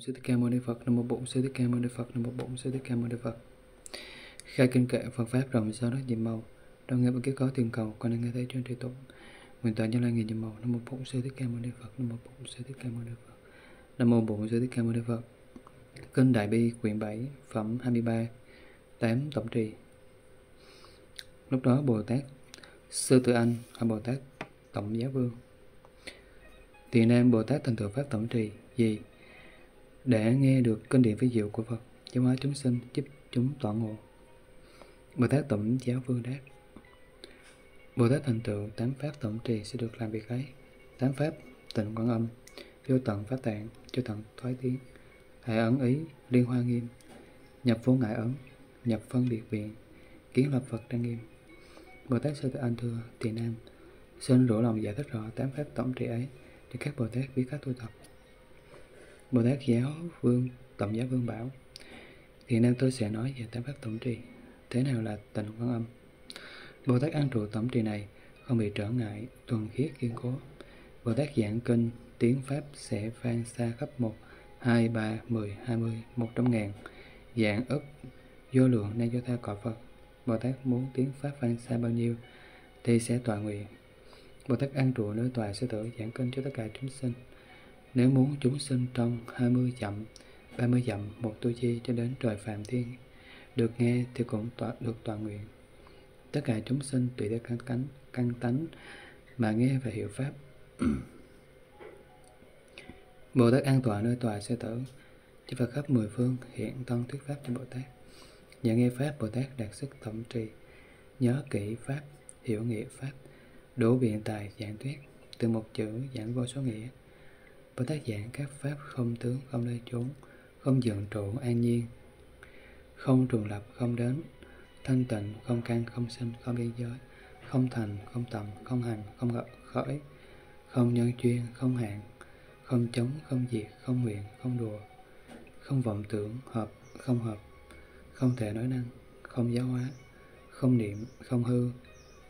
sư thích ca mâu ni phật. Nam mô bổn sư thích ca mâu ni phật. Nam mô bổn sư thích ca mâu ni phật. Khai kinh kệ phật pháp rộng sau rất nhiệm màu. Đồng nghe bất kiếp có tiền cầu, con đang nghe thấy trên tri tụng. Nguyện toàn nhân lai nghìn nhiệm màu. Nam mô bổn sư thích ca mâu ni phật. Nam mô bổn sư thích ca mâu ni phật. Nam mô bổn sư thích ca mâu ni phật. Kinh đại bi quyển 7 phẩm 23 tám tổng trì. Lúc đó bồ tát sư tử anh hay bồ tát tổng giáo vương. Tiền nam bồ tát thành tựu pháp tổng trì gì để nghe được kinh điển vi diệu của Phật, giáo hóa chúng sinh, giúp chúng tọa ngộ. Bồ Tát Tổng Giáo Vương đáp Bồ Tát thành tựu tám pháp tổng trì sẽ được làm việc ấy. Tám pháp tịnh quan âm, vô tận pháp tạng, cho tận thoái tiến, hệ ấn ý, liên hoa nghiêm, nhập vô ngại ấn, nhập phân biệt biện, kiến lập Phật trang nghiêm. Bồ Tát Sư tự Anh thưa Tỳ Nam, xin rủ lòng giải thích rõ tám pháp tổng trì ấy để các Bồ Tát biết cách tu tập. Bồ Tát Giáo Vương Tổng Giáo Vương bảo. Hiện nay tôi sẽ nói về tám pháp tổng trì. Thế nào là tịnh quan âm? Bồ Tát ăn trụ tổng trì này Không bị trở ngại, tuần khiết kiên cố. Bồ Tát giảng kinh Tiếng Pháp sẽ vang xa khắp một hai ba mười hai mươi một trăm ngàn. Dạng ức Vô lượng nay cho ta cọ Phật. Bồ Tát muốn tiếng Pháp vang xa bao nhiêu Thì sẽ tọa nguyện. Bồ Tát ăn trụ nơi tòa sẽ tử giảng kinh cho tất cả chúng sinh nếu muốn chúng sinh trong 20 dặm, 30 dặm một tu chi cho đến trời phạm thiên, được nghe thì cũng tọa, được toàn nguyện. Tất cả chúng sinh tùy theo căn cánh, căn tánh mà nghe và hiểu Pháp. Bồ Tát an tọa nơi tòa sẽ tử, chư Phật khắp mười phương hiện thân thuyết Pháp cho Bồ Tát. Nhờ nghe Pháp, Bồ Tát đạt sức tổng trì, nhớ kỹ Pháp, hiểu nghĩa Pháp, đủ biện tài giảng thuyết, từ một chữ giảng vô số nghĩa với tác giảng các pháp không tướng, không nơi chốn, không dựng trụ, an nhiên, không trùng lập, không đến, thanh tịnh, không căn, không sinh, không biên giới, không thành, không tầm, không hành, không gặp khởi, không nhân chuyên, không hạn, không chống, không diệt, không nguyện, không đùa, không vọng tưởng, hợp, không hợp, không thể nói năng, không giáo hóa, không niệm, không hư,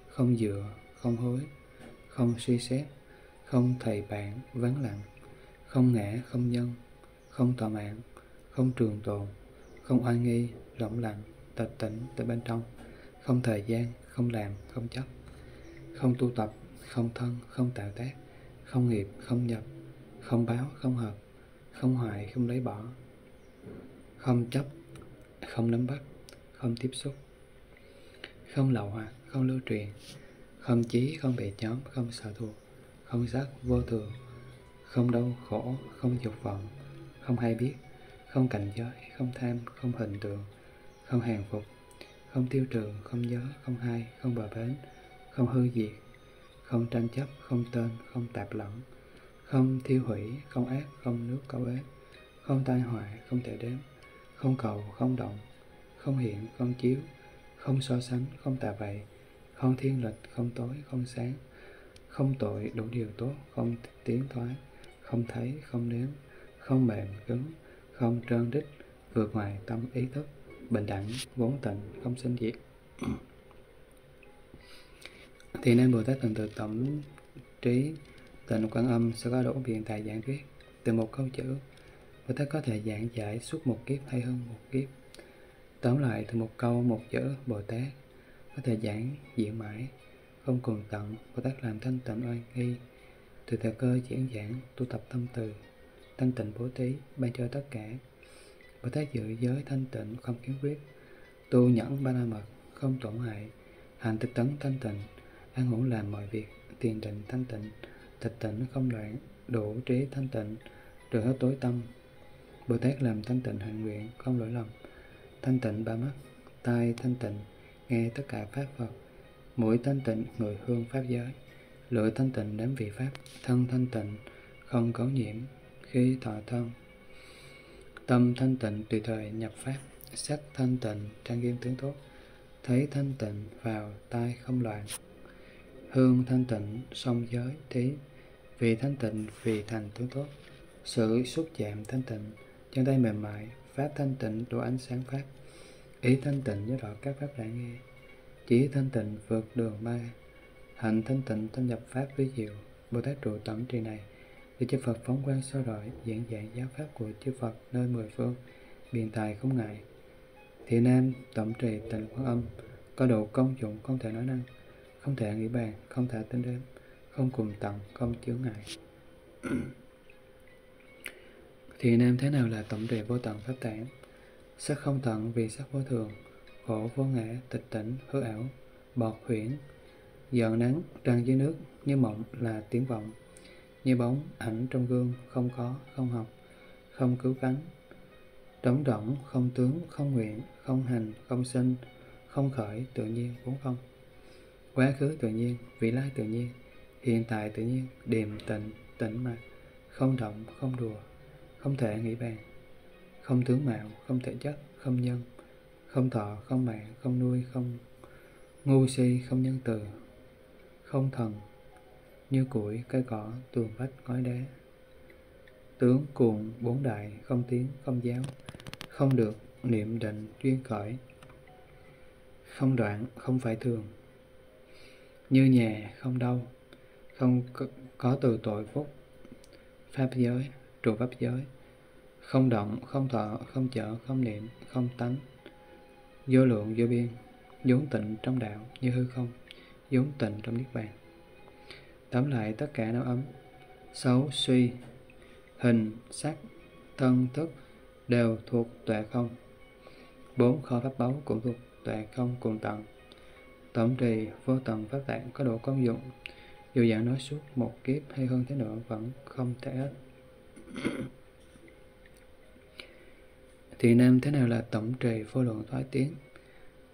không dựa, không hối, không suy xét, không thầy bạn, vắng lặng, không ngã, không nhân, không tọa mạng, không trường tồn, không oai nghi, rộng lặng, tịch tỉnh từ bên trong, không thời gian, không làm, không chấp, không tu tập, không thân, không tạo tác, không nghiệp, không nhập, không báo, không hợp, không hoại, không lấy bỏ, không chấp, không nắm bắt, không tiếp xúc, không lậu hoặc, không lưu truyền, không chí, không bị nhóm, không sợ thuộc, không giác, vô thường, không đau khổ, không dục vọng, không hay biết, không cảnh giới, không tham, không hình tượng, không hàng phục, không tiêu trừ, không giới, không hay, không bờ bến, không hư diệt, không tranh chấp, không tên, không tạp lẫn, không thiêu hủy, không ác, không nước cấu ế, không tai họa, không thể đếm, không cầu, không động, không hiện, không chiếu, không so sánh, không tà vậy, không thiên lịch, không tối, không sáng, không tội, đủ điều tốt, không tiến thoái, không thấy, không nếm, không mềm, cứng, không trơn đích, vượt ngoài tâm ý thức, bình đẳng, vốn tịnh, không sinh diệt. Thì nên Bồ Tát từng từ tổng trí tịnh quan âm sẽ có đủ biện tài giảng thuyết. Từ một câu chữ Bồ Tát có thể giảng giải suốt một kiếp hay hơn một kiếp. Tóm lại từ một câu một chữ Bồ Tát có thể giảng diễn mãi không cùng tận Bồ Tát làm thanh tịnh oai nghi từ thời cơ diễn giảng, tu tập tâm từ, thanh tịnh bố thí, ban cho tất cả. Bồ tát giữ giới thanh tịnh, không kiến quyết tu nhẫn ba la mật, không tổn hại. Hành thực tấn thanh tịnh, an ổn làm mọi việc. Tiền định thanh tịnh, tịch tịnh không loạn. Đủ trí thanh tịnh rồi hết tối tâm. Bồ tát làm thanh tịnh hạnh nguyện, không lỗi lầm. Thanh tịnh ba mắt, tai thanh tịnh, nghe tất cả pháp phật. Mũi thanh tịnh, người hương pháp giới lựa thanh tịnh đến vị pháp, thân thanh tịnh, không cấu nhiễm, khi thọ thân. Tâm thanh tịnh tùy thời nhập pháp, sắc thanh tịnh, trang nghiêm tướng tốt. Thấy thanh tịnh vào tai không loạn. Hương thanh tịnh, song giới, thí. Vì thanh tịnh, vì thành tướng tốt. Sự xúc chạm thanh tịnh, chân tay mềm mại pháp thanh tịnh độ ánh sáng pháp. Ý thanh tịnh nhớ rõ các pháp đã nghe. Chỉ thanh tịnh vượt đường ma hạnh thanh tịnh tâm nhập pháp với diệu, bồ tát trụ tổng trì này. Để chư Phật phóng quang soi rọi, giảng dạy giáo pháp của chư Phật nơi mười phương biện tài không ngại. Thì nam tổng trì tịnh quan âm, có độ công dụng không thể nói năng, không thể nghĩ bàn, không thể tính đến không cùng tận không chướng ngại. Thì nam thế nào là tổng trì vô tận pháp tạng? Sắc không tận vì sắc vô thường, khổ vô ngã, tịch tỉnh, hư ảo, bọt huyễn giận nắng trăng dưới nước, như mộng là tiếng vọng. Như bóng ảnh trong gương, không có, không học, không cứu cánh trống rỗng, không tướng, không nguyện, không hành, không sinh, không khởi tự nhiên, vốn không. Quá khứ tự nhiên, vị lai tự nhiên, hiện tại tự nhiên, điềm tịnh tĩnh mạc không động, không đùa, không thể nghĩ bàn. Không tướng mạo, không thể chất, không nhân. Không thọ, không mạng, không nuôi, không ngu si, không nhân từ không thần, như củi cây cỏ tường vách ngói đá. Tướng cuồng bốn đại không tiếng không giáo, không được niệm định duyên khởi, không đoạn không phải thường. Như nhà không đau, không có từ tội phúc, pháp giới, trụ pháp giới. Không động, không thọ, không chở, không niệm, không tánh. Vô lượng vô biên, vốn tịnh trong đạo như hư không vốn tịnh trong niết bàn. Tóm lại, tất cả năm ấm, xấu, suy, hình, sắc, thân, thức đều thuộc tuệ không. Bốn kho pháp báu cũng thuộc tuệ không cùng tận. Tổng trì vô tận pháp tạng có độ công dụng. Dù dạng nói suốt một kiếp hay hơn thế nữa vẫn không thể hết. Thì nam thế nào là tổng trì vô lượng thoái tiến?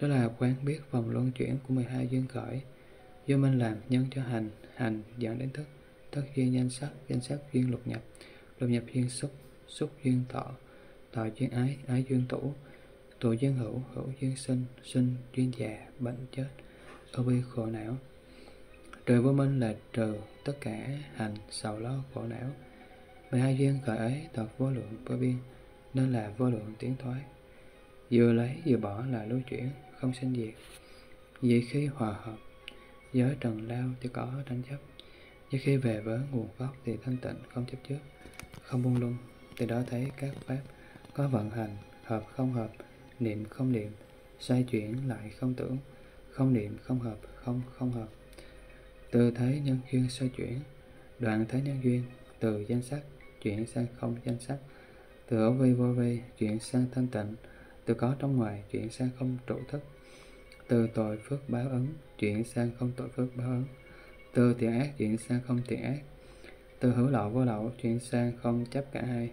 Đó là quán biết vòng luân chuyển của 12 duyên khởi do minh làm nhân cho hành hành dẫn đến thức. Thức duyên danh sắc danh sắc duyên lục nhập. Lục nhập duyên xúc xúc duyên thọ. Thọ duyên ái ái duyên tủ. Tụ duyên hữu hữu duyên sinh sinh duyên già, bệnh chết. Ưu bi khổ não. Trời vô minh là trừ tất cả hành sầu lo khổ não. 12 duyên khởi ấy thật vô lượng vô biên, nên là vô lượng tiến thoái. Vừa lấy vừa bỏ là lưu chuyển, không sinh diệt vì khi hòa hợp giới trần lao chỉ có tranh chấp. Nhưng khi về với nguồn gốc thì thanh tịnh, không chấp trước, không buông lung. Từ đó thấy các pháp có vận hành, hợp không hợp, niệm không niệm, xoay chuyển lại không tưởng, không niệm không hợp, không không hợp. Từ thấy nhân duyên xoay chuyển, đoạn thấy nhân duyên từ danh sắc chuyển sang không danh sắc. Từ ở vi vô vi chuyển sang thanh tịnh, từ có trong ngoài chuyển sang không trụ thức từ tội phước báo ứng, chuyển sang không tội phước báo ứng. Từ thiện ác, chuyển sang không thiện ác. Từ hữu lậu vô lậu, chuyển sang không chấp cả hai.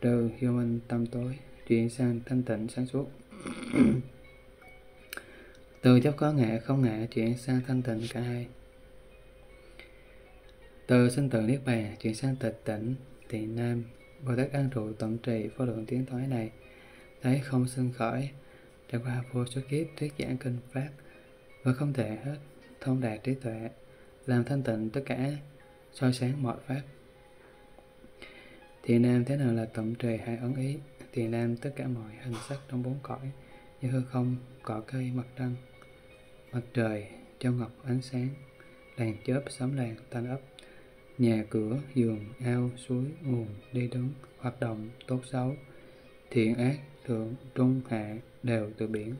Từ hiu minh tâm tối, chuyển sang thanh tịnh sáng suốt. Từ chấp có ngã, không ngã, chuyển sang thanh tịnh cả hai. Từ sinh tử niết bàn, chuyển sang tịch tỉnh thiện nam. Bồ tát an trụ tổng trì vô lượng tiến thoái này. Thấy không sinh khởi trải qua vô số kiếp thuyết giảng kinh pháp, và không thể hết thông đạt trí tuệ, làm thanh tịnh tất cả soi sáng mọi pháp. Thiện nam thế nào là tổng trì hay ấn ý? Thiện nam tất cả mọi hình sắc trong bốn cõi, như hư không, cỏ cây, mặt trăng. Mặt trời châu ngọc ánh sáng làng chớp sấm làng tan ấp. Nhà cửa, giường, ao, suối, nguồn, đi đứng, hoạt động tốt xấu. Thiện ác, thượng, trung, hạ đều từ biển.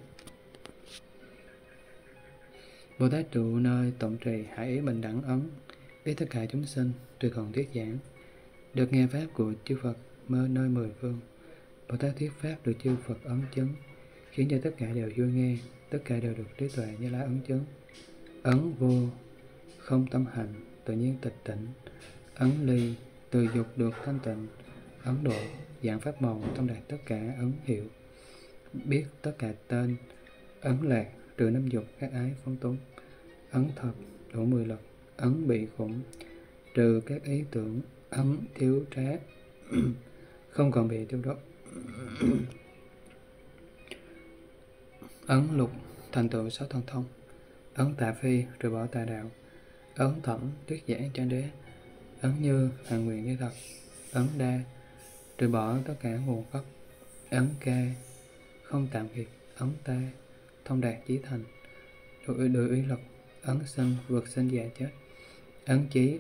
Bồ Tát trụ nơi tổng trì hải ý bình đẳng ấn, ý tất cả chúng sinh, từ còn thuyết giảng, được nghe pháp của chư Phật mơ nơi mười phương. Bồ Tát thuyết pháp được chư Phật ấn chứng, khiến cho tất cả đều vui nghe, tất cả đều được trí tuệ như lá ấn chứng. Ấn vô, không tâm hành, tự nhiên tịch tỉnh ấn ly, từ dục được thanh tịnh. Ấn độ, dạng pháp màu thông đạt tất cả ấn hiệu biết tất cả tên, ấn lạc, trừ năm dục các ái phóng túng. Ấn thập đủ mười lực ấn bị khủng, trừ các ý tưởng. Ấn thiếu trá không còn bị tiêu đốt. Ấn lục, thành tựu sáu thần thông. Ấn tà phi, trừ bỏ tà đạo. Ấn thẩm tuyết giảng cho đế. Ấn như hàng nguyện như thật. Ấn đa, trừ bỏ tất cả nguồn gốc. Ấn ca không tạm hiệp ấn ta thông đạt chí thành, đổi đổi ý lực ấn sinh vượt sinh già chết, ấn chí,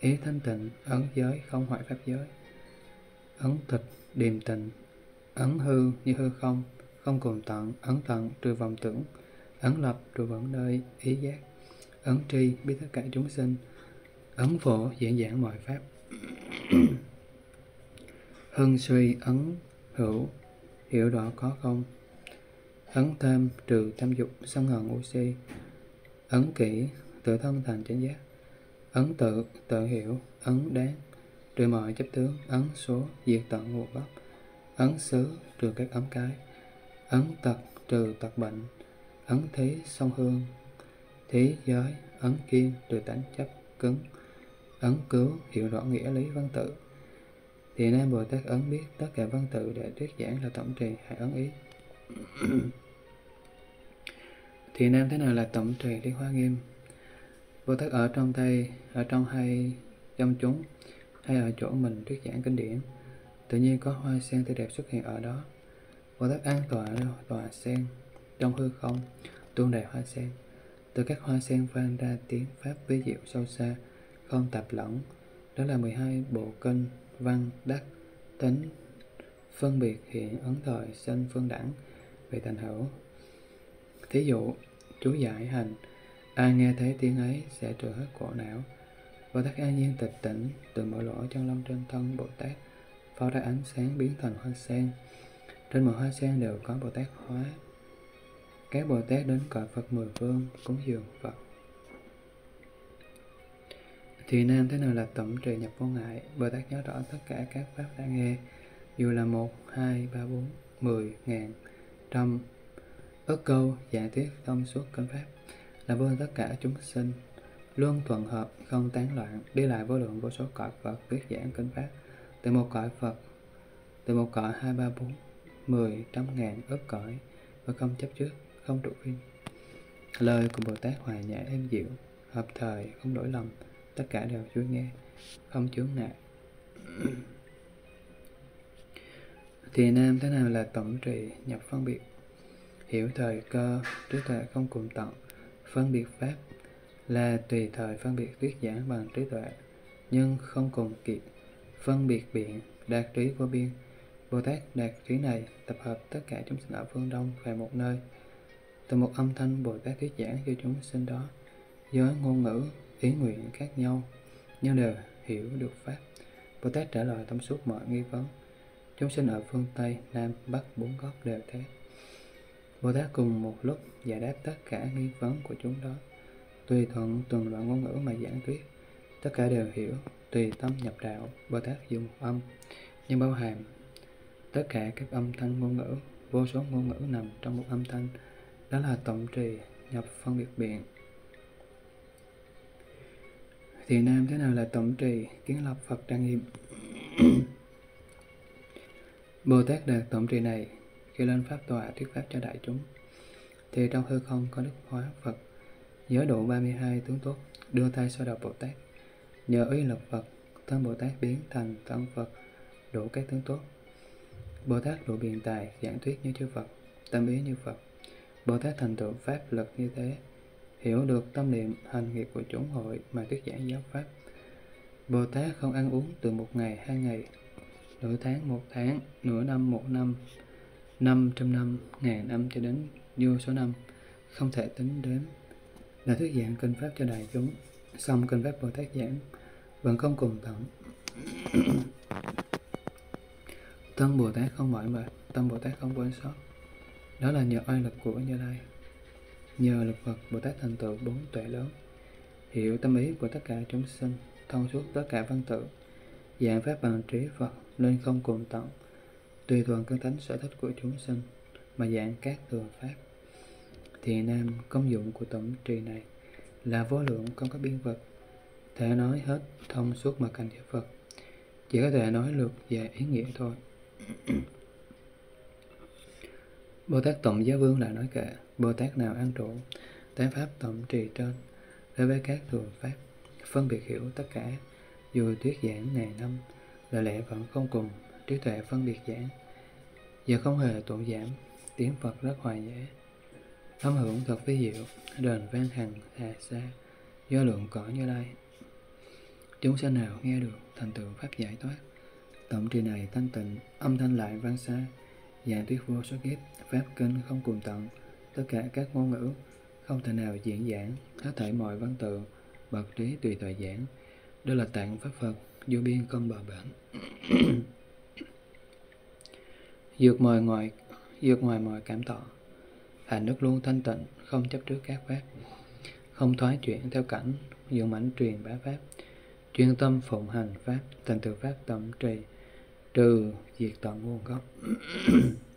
ý thanh tịnh, ấn giới, không hoại pháp giới, ấn tịch, điềm tịnh, ấn hư như hư không không cùng tận, ấn tận, trừ vọng tưởng, ấn lập, trừ vọng nơi, ý giác, ấn tri, biết tất cả chúng sinh, ấn phổ, diễn giảng mọi pháp. Hưng suy, ấn hữu hiểu rõ có không? Ấn thêm trừ tham dục sân hận u ấn kỹ tự thân thành chánh giác. Ấn tự tự hiểu. Ấn đáng, trừ mọi chấp tướng. Ấn số, diệt tận nguồn gốc. Ấn xứ, trừ các ấm cái. Ấn tật, trừ tật bệnh. Ấn thí song hương. Thế giới, ấn kiên, trừ tánh chấp cứng. Ấn cứu, hiểu rõ nghĩa lý văn tự thì Nam Bồ Tát ấn biết tất cả văn tự để thuyết giảng là tổng trì hay ấn ý. thì Nam thế nào là tổng trì đi Hoa Nghiêm? Bồ Tát ở trong tay, ở trong hay trong chúng, hay ở chỗ mình thuyết giảng kinh điển, tự nhiên có hoa sen tươi đẹp xuất hiện ở đó. Bồ Tát an tọa tòa sen trong hư không, tuôn đầy hoa sen. Từ các hoa sen vang ra tiếng pháp vi diệu sâu xa, không tạp lẫn. Đó là 12 bộ kinh văn đắc tính, phân biệt hiện ấn thời, sinh, phương đẳng, về thành hữu. Thí dụ, chú giải hành, ai nghe thấy tiếng ấy sẽ trừ hết khổ não. Và tất an nhiên tịch tỉnh, từ mỗi lỗ chân lông trên thân Bồ Tát phao ra ánh sáng biến thành hoa sen. Trên mỗi hoa sen đều có Bồ Tát hóa. Các Bồ Tát đến cõi Phật mười phương, cúng dường Phật thì nam thế nào là tổng trì nhập vô ngại? Bồ Tát nhớ rõ tất cả các pháp đã nghe. Dù là một, hai, ba, bốn, mười ngàn trăm. Ức câu giải thuyết, thông suốt kinh pháp là vô tất cả chúng sinh. Luôn thuận hợp, không tán loạn, đi lại vô lượng vô số cõi Phật thuyết giảng kinh pháp. Từ một cõi Phật, từ một cõi hai, ba, bốn, mười, trăm ngàn ức cõi và không chấp trước, không trụ viên lời của Bồ Tát hòa nhã êm dịu, hợp thời, không đổi lầm tất cả đều chú nghe, không chướng ngại. Thì nam thế nào là tổng trì nhập phân biệt. Hiểu thời cơ, trí tuệ không cùng tận. Phân biệt pháp là tùy thời phân biệt thuyết giảng bằng trí tuệ, nhưng không cùng kịp. Phân biệt biện đạt trí vô biên. Bồ tát đạt trí này tập hợp tất cả chúng sinh ở phương đông về một nơi. Từ một âm thanh bồ tát thuyết giảng cho chúng sinh đó với ngôn ngữ ý nguyện khác nhau, nhưng đều hiểu được pháp. Bồ tát trả lời thông suốt mọi nghi vấn. Chúng sinh ở phương tây, nam, bắc, bốn góc đều thế. Bồ tát cùng một lúc giải đáp tất cả nghi vấn của chúng đó. Tùy thuận, từng loại ngôn ngữ mà giảng thuyết, tất cả đều hiểu, tùy tâm nhập đạo bồ tát dùng âm, nhưng bao hàm tất cả các âm thanh ngôn ngữ. Vô số ngôn ngữ nằm trong một âm thanh. Đó là tổng trì nhập phân biệt biện thì nam thế nào là tổng trì? Kiến lập phật trang nghiêm. Bồ tát đạt tổng trì này, khi lên pháp tòa thuyết pháp cho đại chúng. Thì trong hư không có đức hóa phật. Nhớ độ 32 tướng tốt, đưa tay xoa đầu bồ tát nhờ ý lực phật, thân bồ tát biến thành thân phật, độ các tướng tốt. Bồ tát độ biện tài, giảng thuyết như chư phật, tâm ý như phật. Bồ tát thành tựu pháp lực như thế hiểu được tâm niệm hành nghiệp của chúng hội mà thuyết giảng giáo pháp. Bồ Tát không ăn uống từ một ngày, hai ngày, nửa tháng, một tháng, nửa năm, một năm, năm trăm năm, ngàn năm cho đến vô số năm, không thể tính đến. Là thuyết giảng kinh pháp cho đại chúng, xong kinh pháp Bồ Tát giảng, vẫn không cùng tận. Tâm Bồ Tát không mỏi mệt, tâm Bồ Tát không quên sót. Đó là nhờ oai lực của Như Lai nhờ lực Phật Bồ Tát thành tựu bốn tuệ lớn, hiểu tâm ý của tất cả chúng sinh, thông suốt tất cả văn tự, dạng pháp bằng trí Phật nên không cùng tận, tùy thuận căn tánh sở thích của chúng sinh mà dạng các thừa pháp. Thì nam công dụng của tổng trì này là vô lượng không có biên vật, thể nói hết thông suốt mà cảnh giới Phật, chỉ có thể nói lược về ý nghĩa thôi. Bồ Tát Tổng Giáo Vương lại nói kệ, Bồ Tát nào an trụ, tán pháp tổng trì trên, đối với các thường pháp, phân biệt hiểu tất cả, dù thuyết giảng ngày năm, lời lẽ vẫn không cùng, trí tuệ phân biệt giảng. Giờ không hề tổn giảm, tiếng Phật rất hòa dễ Âm hưởng thật vi diệu, đền vang hằng hà xa, do lượng cõi như lai. chúng sanh nào nghe được thành tựu pháp giải thoát tổng trì này thanh tịnh âm thanh lại vang xa giảng thuyết vô số kiếp pháp kinh không cùng tận tất cả các ngôn ngữ không thể nào diễn giảng, hết thảy mọi văn tự bậc trí tùy thời giảng. Đó là tạng pháp phật, vô biên không bờ bến. Dược mời ngoài dược ngoài mọi cảm tỏ hành đức luôn thanh tịnh, không chấp trước các pháp không thoái chuyển theo cảnh dũng mãnh truyền bá pháp. Chuyên tâm phụng hành pháp, thành tựu pháp tổng trì, trừ diệt tận nguồn gốc.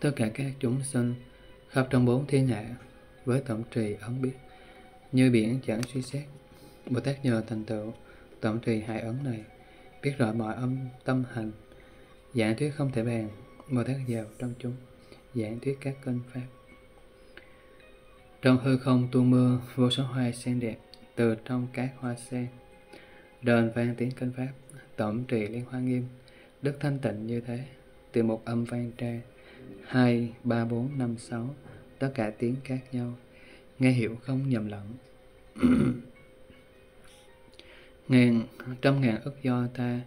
tất cả các chúng sinh khắp trong bốn thiên hạ với tổng trì ấn biết, như biển chẳng suy xét. Bồ tát nhờ thành tựu tổng trì hai ấn này, biết rõ mọi âm tâm hành, giảng thuyết không thể bàn. Bồ tát vào trong chúng, giảng thuyết các kinh pháp. Trong hư không tu mưa, vô số hoa sen đẹp từ trong các hoa sen đền vang tiếng kinh pháp, tổng trì liên hoa nghiêm, đức thanh tịnh như thế, từ một âm vang trang 2, 3, 4, 5, 6, tất cả tiếng khác nhau. Nghe hiểu không nhầm lẫn. ngàn, trăm ngàn ức do ta,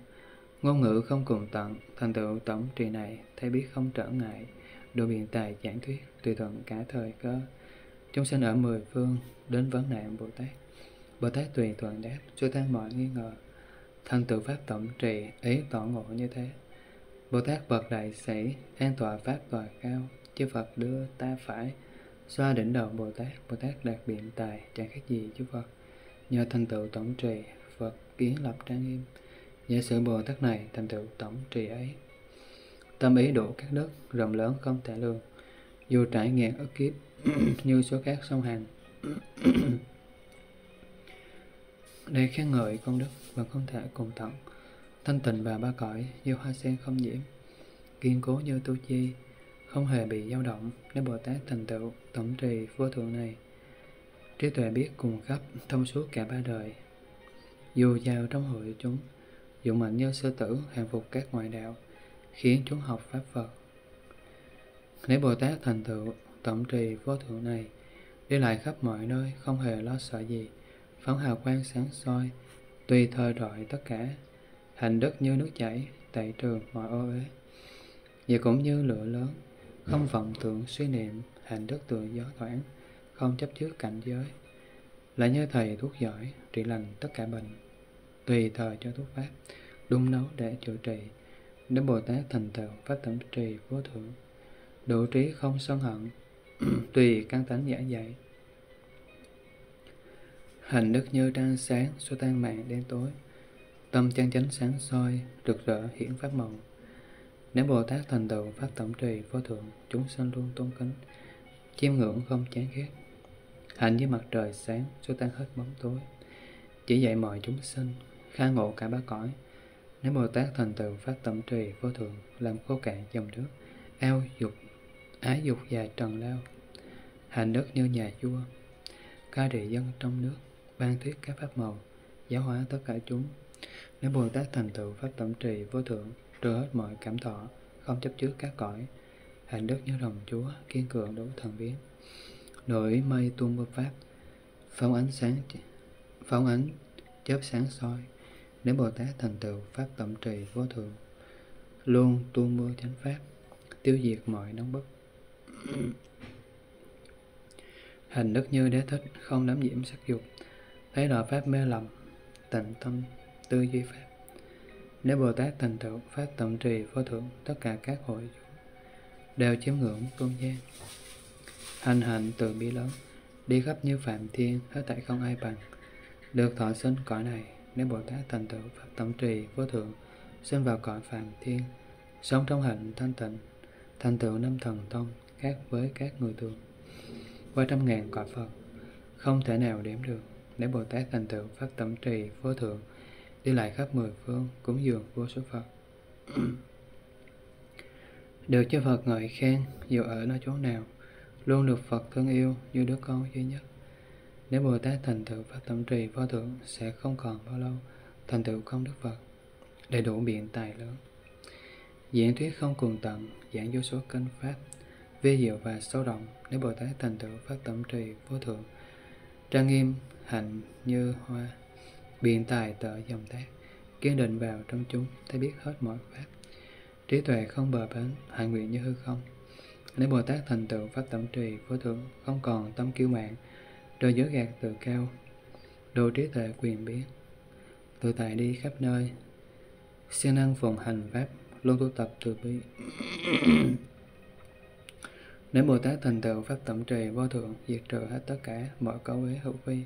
ngôn ngữ không cùng tận, thành tựu tổng trì này, thấy biết không trở ngại, đồ biện tài giảng thuyết, tùy thuận cả thời cơ. Chúng sinh ở mười phương, đến vấn nạn Bồ Tát. Bồ Tát tùy thuận đáp, cho tan mọi nghi ngờ. Thành tựu Pháp tổng trì, ý tỏ ngộ như thế bồ tát bậc đại sĩ an tọa pháp tòa cao, chư phật đưa ta phải xoa đỉnh đầu bồ tát bồ tát đạt biện tài, chẳng khác gì chư phật. Nhờ thành tựu tổng trì, phật kiến lập trang nghiêm. Giả sử bồ tát này thành tựu tổng trì ấy, tâm ý đủ các đất rộng lớn không thể lường. Dù trải ngàn ức kiếp, như số khác sông hàng để khen ngợi công đức và không thể cùng tận thanh tịnh và ba cõi như hoa sen không nhiễm, kiên cố như tu chi, không hề bị dao động nếu bồ tát thành tựu tổng trì vô thượng này. Trí tuệ biết cùng khắp, thông suốt cả ba đời. Dù vào trong hội chúng dụng mạnh như sư tử, hàng phục các ngoại đạo, khiến chúng học pháp phật. Nếu bồ tát thành tựu tổng trì vô thượng này, đi lại khắp mọi nơi không hề lo sợ gì, phóng hào quang sáng soi, tùy thời rọi tất cả hành đức như nước chảy, tẩy trừ mọi ô uế. Và cũng như lửa lớn, không vọng tưởng suy niệm, hành đức tự gió thoảng, không chấp trước cảnh giới. Lại như thầy thuốc giỏi, trị lành tất cả bệnh, tùy thời cho thuốc pháp, đun nấu để chữa trị. Đến bồ tát thành tựu pháp tẩm trì vô thượng. Độ trí không sân hận, tùy căn tánh giả dạy. Hành đức như trăng sáng, xua tan mạng đen tối tâm chân chánh sáng soi, rực rỡ hiển pháp màu. Nếu bồ tát thành tựu pháp tổng trì, vô thượng, chúng sanh luôn tôn kính, chiêm ngưỡng không chán ghét. Hạnh như mặt trời sáng, xua tan hết bóng tối. Chỉ dạy mọi chúng sinh khai ngộ cả ba cõi. Nếu bồ tát thành tựu pháp tổng trì, vô thượng, làm khô cạn dòng nước, ao dục ái dục và trần lao. Hành đức như nhà vua, ca trị dân trong nước, ban thuyết các pháp màu, giáo hóa tất cả chúng nếu bồ tát thành tựu pháp tổng trì, vô thượng, trừ hết mọi cảm thọ, không chấp trước các cõi hành đức như rồng chúa, kiên cường đủ thần biến. Nổi mây tuôn mưa pháp, phóng ánh sáng phóng ánh chớp sáng soi. Nếu bồ tát thành tựu pháp tổng trì, vô thượng, luôn tuôn mưa chánh pháp, tiêu diệt mọi nóng bức. Hành đức như đế thích, không đắm nhiễm sắc dục, thấy rõ pháp mê lầm, tịnh tâm tư duy pháp. Nếu bồ tát thành tựu, pháp tổng trì vô thượng, tất cả các hội đều chiếm ngưỡng tôn gian. Hành hạnh từ bi lớn, đi khắp như phạm thiên, hết tại không ai bằng. Được thọ sinh cõi này, nếu bồ tát thành tựu, pháp tổng trì vô thượng, sinh vào cõi phạm thiên, sống trong hạnh thanh tịnh, thành tựu năm thần thông khác với các người thường. Qua trăm ngàn cõi phật, không thể nào đếm được. Nếu bồ tát thành tựu, pháp tổng trì vô thượng đi lại khắp mười phương cúng dường vô số phật. Được cho phật ngợi khen dù ở nơi chỗ nào luôn được phật thương yêu như đứa con duy nhất. Nếu bồ tát thành tựu pháp Tâm trì vô thượng sẽ không còn bao lâu thành tựu công đức phật đầy đủ biện tài lớn. Diễn thuyết không cùng tận, giảng vô số kinh pháp, vi diệu và sâu rộng nếu Bồ Tát thành tựu phát tẩm trì vô thượng, trang nghiêm hạnh như hoa, biện tài tợ dòng thác, kiên định vào trong chúng, thấy biết hết mọi pháp. Trí tuệ không bờ bến hạnh nguyện như hư không. Nếu bồ tát thành tựu pháp tổng trì vô thượng, không còn tâm kiêu mạng đời giới gạt từ cao đồ trí tuệ quyền biến. Tự tại đi khắp nơi, siêng năng phụng hành pháp, luôn tu tập từ bi. Nếu bồ tát thành tựu pháp tổng trì vô thượng diệt trừ hết tất cả mọi cấu uế hữu vi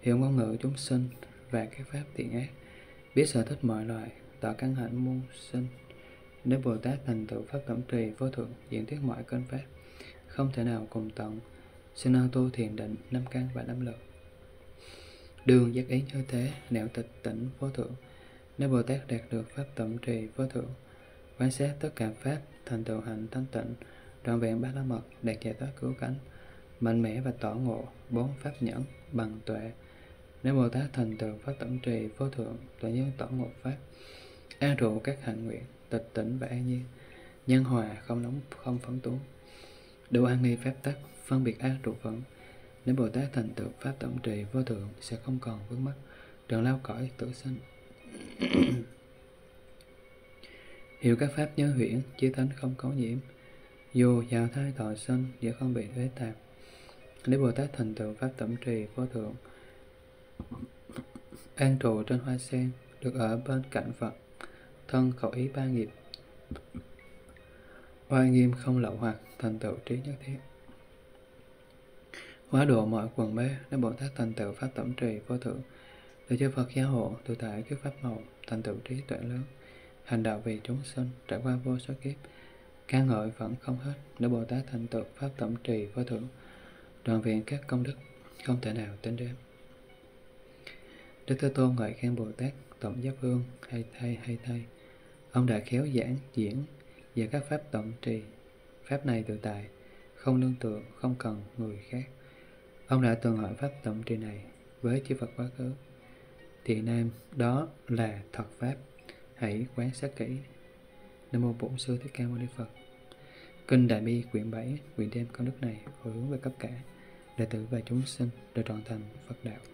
hiểu ngôn ngữ chúng sinh và các pháp thiện ác. Biết sở thích mọi loại tỏ căn hạnh muôn sinh. Nếu bồ tát thành tựu pháp tổng trì vô thượng, diễn thuyết mọi cơn pháp, không thể nào cùng tận. Xin năng tu thiền định, năm căn và năm lực đường giác ý như thế, nẻo tịch tỉnh, vô thượng. Nếu bồ tát đạt được pháp tổng trì vô thượng quan sát tất cả pháp, thành tựu hạnh, thanh tịnh, trọn vẹn ba la mật, đạt giải thoát cứu cánh, mạnh mẽ và tỏ ngộ, bốn pháp nhẫn, bằng tuệ nếu Bồ Tát thành tựu pháp tổng trì, vô thượng, tuệ nhân tổng một pháp an trụ các hạnh nguyện, tịch tỉnh và an nhiên, nhân hòa không nóng, không phấn tú đủ an nghi pháp tắc, phân biệt ác trụ phận nếu Bồ Tát thành tựu pháp tổng trì, vô thượng sẽ không còn vướng mắc trần lao cõi tử sinh. Hiểu các pháp nhớ huyễn, chư thánh không có nhiễm, dù giàu thai thọ sinh vẫn không bị thế tạp. Nếu bồ tát thành tựu pháp tổng trì, vô thượng an trụ trên hoa sen được ở bên cạnh phật, thân khẩu ý ba nghiệp. Oai nghiêm không lậu hoặc, thành tựu trí nhất thiết. Hóa độ mọi quần bế nếu bồ tát thành tựu pháp tổng trì vô thượng để cho phật giáo hộ, tự tại các pháp màu thành tựu trí tuệ lớn, hành đạo vì chúng sinh, trải qua vô số kiếp. Ca ngợi vẫn không hết nếu bồ tát thành tựu pháp tổng trì vô thượng, đoàn viện các công đức không thể nào tính đếm đức thế tôn ngợi khen bồ tát tổng giác hương hay thay hay thay. Ông đã khéo giảng, diễn về các pháp tổng trì. Pháp này tự tại, không nương tựa không cần người khác. Ông đã từng hỏi pháp tổng trì này với chư phật quá khứ. Thì nam, đó là thật pháp. Hãy quán sát kỹ. Nam mô bổn sư thích ca mâu ni phật. Kinh đại bi quyển 7 quyển đem công đức này hồi hướng về cấp cả. Đệ tử và chúng sinh để trọn thành phật đạo.